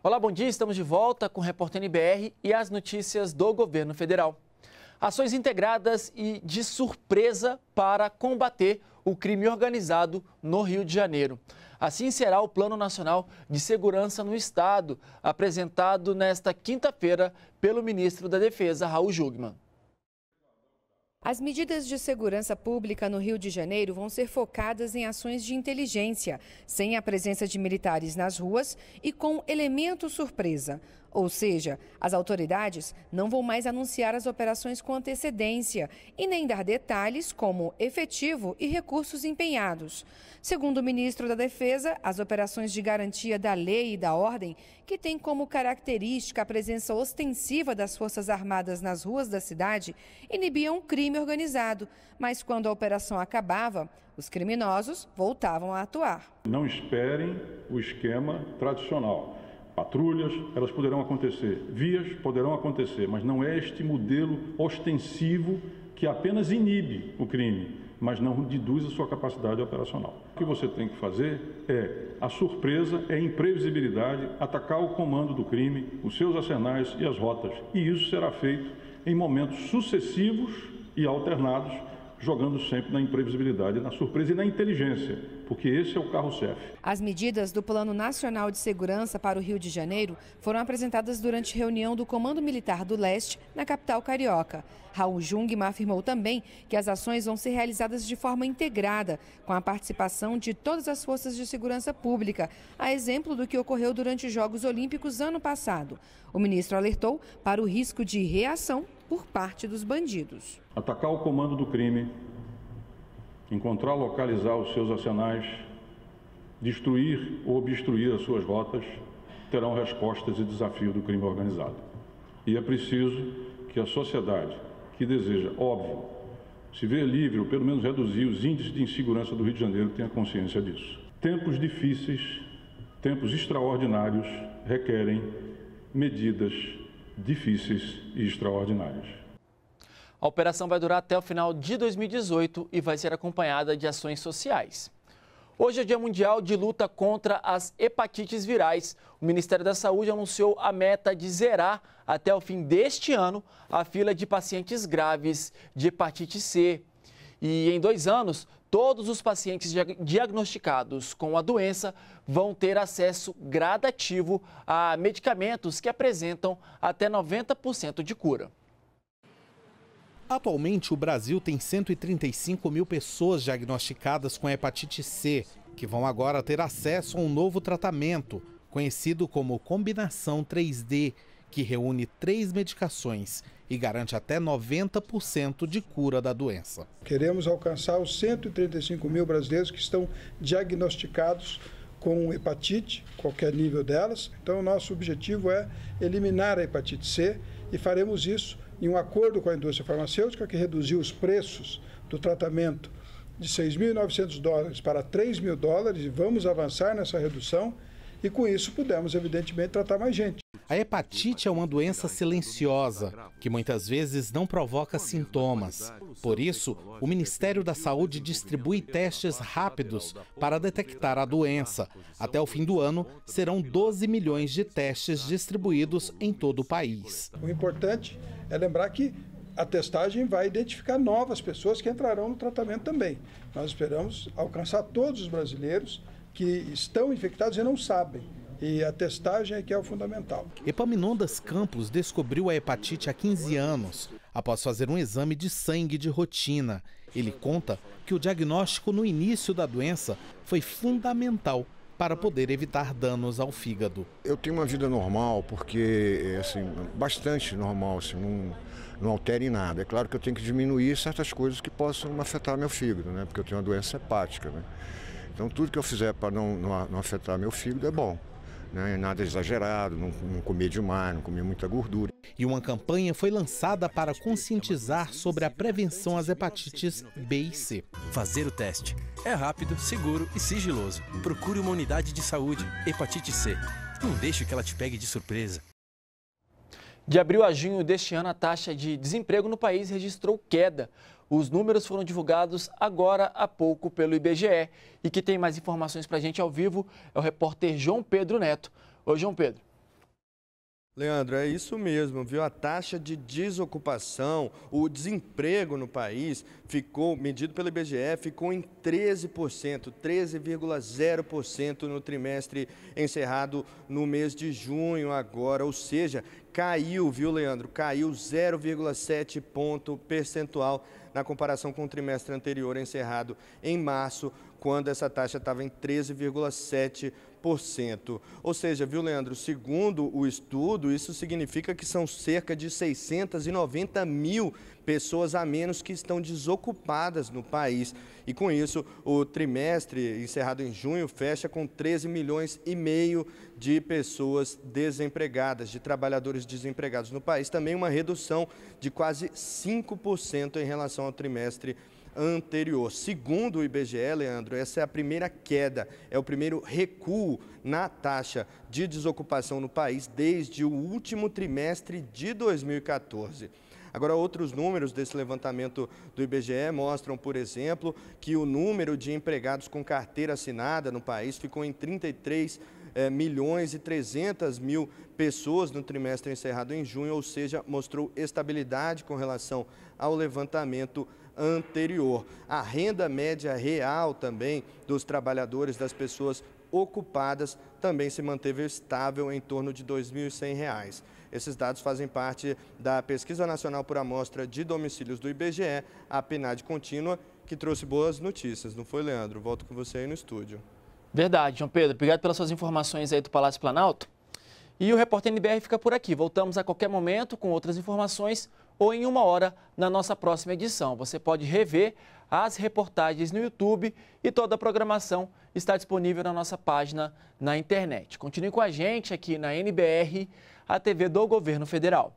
Olá, bom dia. Estamos de volta com o Repórter NBR e as notícias do governo federal. Ações integradas e de surpresa para combater o crime organizado no Rio de Janeiro. Assim será o Plano Nacional de Segurança no Estado, apresentado nesta quinta-feira pelo ministro da Defesa, Raul Jugman. As medidas de segurança pública no Rio de Janeiro vão ser focadas em ações de inteligência, sem a presença de militares nas ruas e com elemento surpresa. Ou seja, as autoridades não vão mais anunciar as operações com antecedência e nem dar detalhes como efetivo e recursos empenhados. Segundo o ministro da Defesa, as operações de garantia da lei e da ordem, que têm como característica a presença ostensiva das Forças Armadas nas ruas da cidade, inibiam o crime organizado. Mas quando a operação acabava, os criminosos voltavam a atuar. Não esperem o esquema tradicional Patrulhas, elas poderão acontecer, vias poderão acontecer, mas não é este modelo ostensivo que apenas inibe o crime, mas não reduz a sua capacidade operacional. O que você tem que fazer é a surpresa, é a imprevisibilidade, atacar o comando do crime, os seus arsenais e as rotas. E isso será feito em momentos sucessivos e alternados jogando sempre na imprevisibilidade, na surpresa e na inteligência, porque esse é o carro-chefe. As medidas do Plano Nacional de Segurança para o Rio de Janeiro foram apresentadas durante reunião do Comando Militar do Leste, na capital carioca. Raul Jungmann afirmou também que as ações vão ser realizadas de forma integrada, com a participação de todas as forças de segurança pública, a exemplo do que ocorreu durante os Jogos Olímpicos ano passado. O ministro alertou para o risco de reação por parte dos bandidos. Atacar o comando do crime, encontrar, localizar os seus arsenais, destruir ou obstruir as suas rotas, terão respostas e desafio do crime organizado. E é preciso que a sociedade que deseja, óbvio, se ver livre ou pelo menos reduzir os índices de insegurança do Rio de Janeiro tenha consciência disso. Tempos difíceis, tempos extraordinários requerem medidas difíceis e extraordinárias. A operação vai durar até o final de 2018 e vai ser acompanhada de ações sociais. Hoje é Dia Mundial de Luta contra as Hepatites Virais. O Ministério da Saúde anunciou a meta de zerar até o fim deste ano a fila de pacientes graves de hepatite C. E em dois anos, todos os pacientes diagnosticados com a doença vão ter acesso gradativo a medicamentos que apresentam até 90% de cura. Atualmente, o Brasil tem 135 mil pessoas diagnosticadas com hepatite C, que vão agora ter acesso a um novo tratamento, conhecido como combinação 3D, que reúne três medicações e garante até 90% de cura da doença. Queremos alcançar os 135 mil brasileiros que estão diagnosticados com hepatite, qualquer nível delas. Então, nosso objetivo é eliminar a hepatite C e faremos isso em um acordo com a indústria farmacêutica que reduziu os preços do tratamento de 6.900 dólares para 3 mil dólares e vamos avançar nessa redução e com isso pudemos, evidentemente, tratar mais gente. A hepatite é uma doença silenciosa, que muitas vezes não provoca sintomas. Por isso, o Ministério da Saúde distribui testes rápidos para detectar a doença. Até o fim do ano, serão 12 milhões de testes distribuídos em todo o país. O importante é lembrar que a testagem vai identificar novas pessoas que entrarão no tratamento também. Nós esperamos alcançar todos os brasileiros que estão infectados e não sabem. E a testagem é que é o fundamental. Epaminondas Campos descobriu a hepatite há 15 anos, após fazer um exame de sangue de rotina. Ele conta que o diagnóstico no início da doença foi fundamental para poder evitar danos ao fígado. Eu tenho uma vida normal, porque, assim, bastante normal, assim, não, não altera em nada. É claro que eu tenho que diminuir certas coisas que possam afetar meu fígado, né? Porque eu tenho uma doença hepática, né? Então tudo que eu fizer para não, não, não afetar meu fígado é bom né? nada exagerado, não, não comer demais, não comer muita gordura. E uma campanha foi lançada para conscientizar sobre a prevenção às hepatites B e C. Fazer o teste é rápido, seguro e sigiloso. Procure uma unidade de saúde. Hepatite C. Não deixe que ela te pegue de surpresa. De abril a junho deste ano, a taxa de desemprego no país registrou queda. Os números foram divulgados agora há pouco pelo IBGE. E que tem mais informações para a gente ao vivo é o repórter João Pedro Neto. Oi, João Pedro. Leandro, é isso mesmo, viu? A taxa de desocupação, o desemprego no país ficou, medido pelo IBGE, ficou em 13%, 13,0% no trimestre encerrado no mês de junho agora, ou seja, caiu, viu, Leandro? Caiu 0,7 ponto percentual na comparação com o trimestre anterior encerrado em março, quando essa taxa estava em 13,7%. Ou seja, viu, Leandro, segundo o estudo, isso significa que são cerca de 690 mil pessoas a menos que estão desocupadas no país. E com isso, o trimestre encerrado em junho fecha com 13 milhões e meio de pessoas desempregadas, de trabalhadores desempregados no país. Também uma redução de quase 5% em relação ao trimestre anterior anterior. Segundo o IBGE, Leandro, essa é a primeira queda, é o primeiro recuo na taxa de desocupação no país desde o último trimestre de 2014. Agora, outros números desse levantamento do IBGE mostram, por exemplo, que o número de empregados com carteira assinada no país ficou em 33 é, milhões e 300 mil pessoas no trimestre encerrado em junho, ou seja, mostrou estabilidade com relação ao levantamento anterior. A renda média real também dos trabalhadores, das pessoas ocupadas, também se manteve estável em torno de R$ 2.100. Esses dados fazem parte da Pesquisa Nacional por Amostra de Domicílios do IBGE, a PNAD contínua, que trouxe boas notícias, não foi, Leandro? Volto com você aí no estúdio. Verdade, João Pedro. Obrigado pelas suas informações aí do Palácio Planalto. E o Repórter NBR fica por aqui. Voltamos a qualquer momento com outras informações ou em uma hora na nossa próxima edição. Você pode rever as reportagens no YouTube e toda a programação está disponível na nossa página na internet. Continue com a gente aqui na NBR, a TV do Governo Federal.